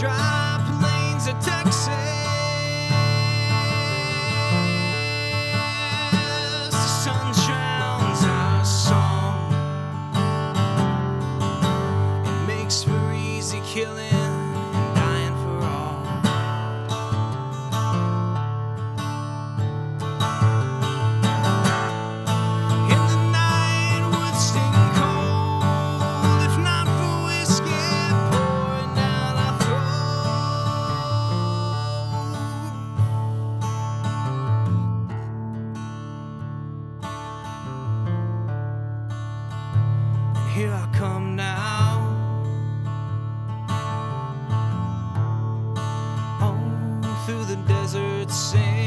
dry plains of Texas. The sun drowns our song. It makes for easy killing. here I come now. On through the desert sand.